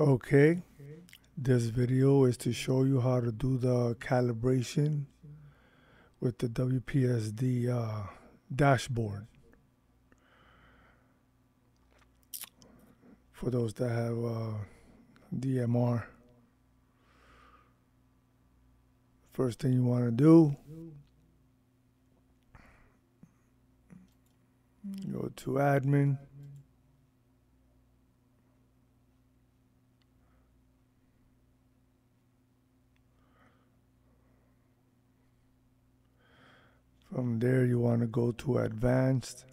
Okay, this video is to show you how to do the calibration with the WPSD uh, dashboard. For those that have uh, DMR. First thing you want to do, go to admin. From there, you want to go to advanced.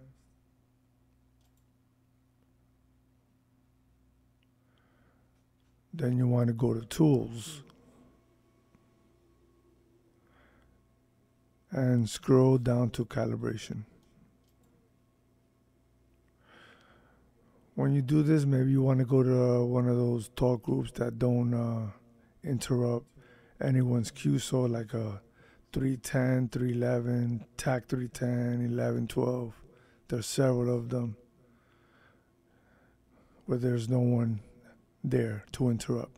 Then you want to go to tools. And scroll down to calibration. When you do this, maybe you want to go to one of those talk groups that don't uh, interrupt anyone's cue. So, like a 310, 311, TAC 310, 11, 12. There's several of them where there's no one there to interrupt.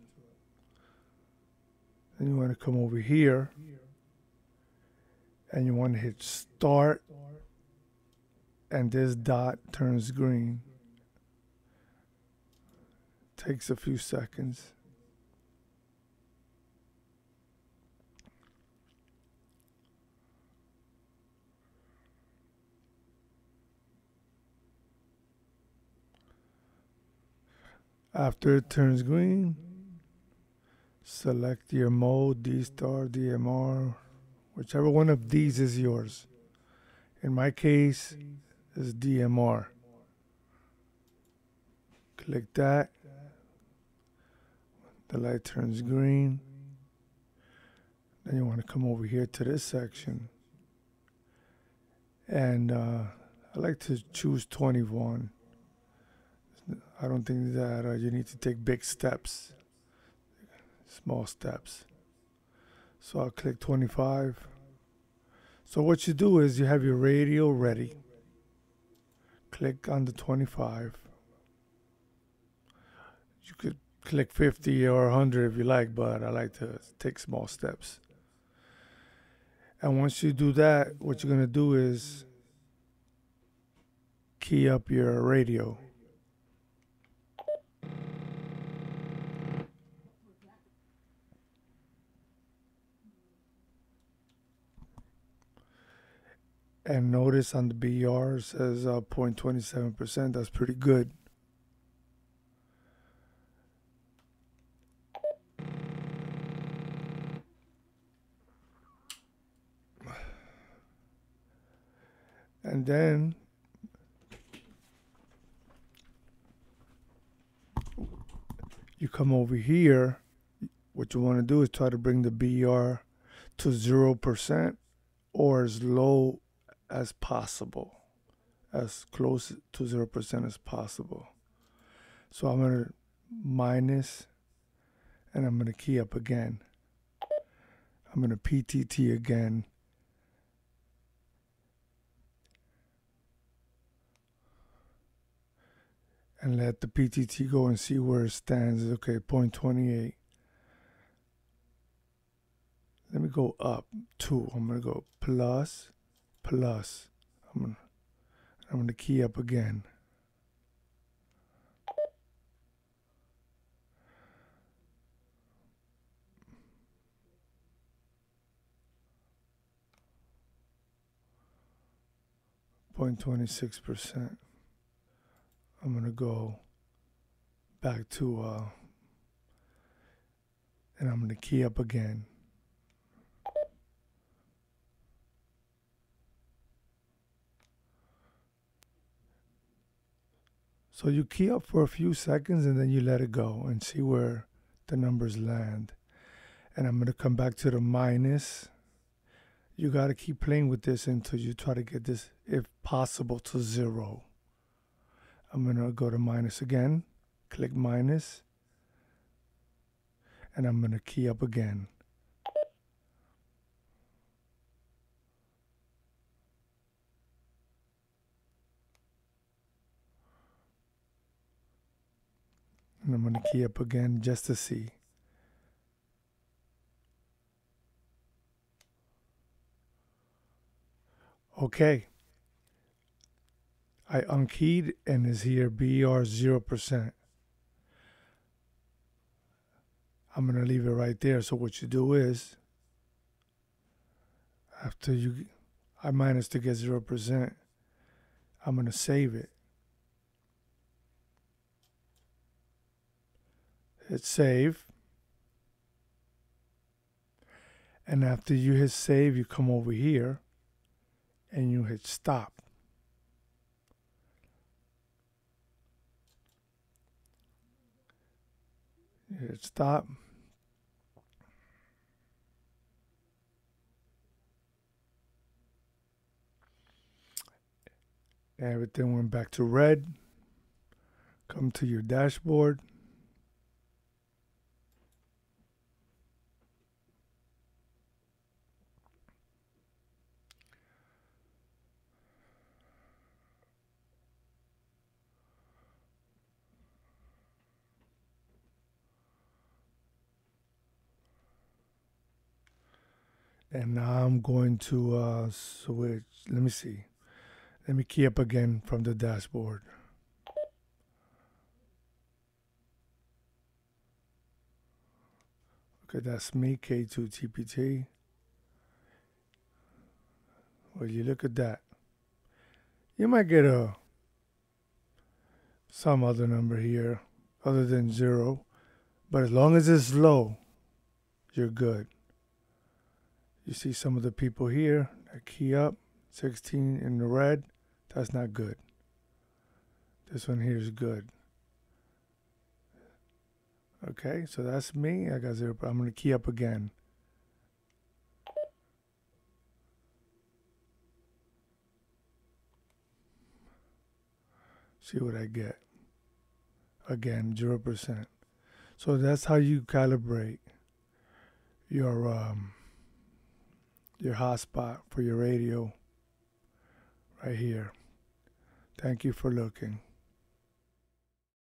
And you want to come over here and you want to hit start and this dot turns green. Takes a few seconds. After it turns green, select your mode, D star, DMR, whichever one of these is yours. In my case, is DMR. Click that. The light turns green. Then you want to come over here to this section. And uh, I like to choose 21. I don't think that uh, you need to take big steps, small steps. So I'll click 25. So what you do is you have your radio ready. Click on the 25. You could click 50 or 100 if you like, but I like to take small steps. And once you do that, what you're going to do is key up your radio. And notice on the BER says uh, 0.27%. That's pretty good. And then you come over here. What you want to do is try to bring the BER to 0% or as low as possible, as close to 0% as possible. So I'm going to minus and I'm going to key up again. I'm going to PTT again. And let the PTT go and see where it stands. Okay, 0.28. Let me go up two. I'm going to go plus plus. I'm gonna, I'm gonna key up again. Point twenty six percent. I'm gonna go back to uh, and I'm gonna key up again. So you key up for a few seconds and then you let it go and see where the numbers land. And I'm going to come back to the minus. You got to keep playing with this until you try to get this, if possible, to zero. I'm going to go to minus again, click minus, and I'm going to key up again. And I'm going to key up again just to see. Okay. I unkeyed and is here BER 0%. I'm going to leave it right there. So what you do is, after you, I minus to get 0%, I'm going to save it. Hit save. And after you hit save, you come over here and you hit stop. You hit stop. Everything went back to red. Come to your dashboard. And now I'm going to uh, switch. Let me see. Let me key up again from the dashboard. Okay, that's me, K2TPT. Well, you look at that. You might get a some other number here other than zero, but as long as it's low, you're good. You see some of the people here that key up, 16 in the red. That's not good. This one here is good. Okay, so that's me. I got zero. I'm going to key up again. See what I get. Again, 0%. So that's how you calibrate your um, your hotspot for your radio right here. Thank you for looking.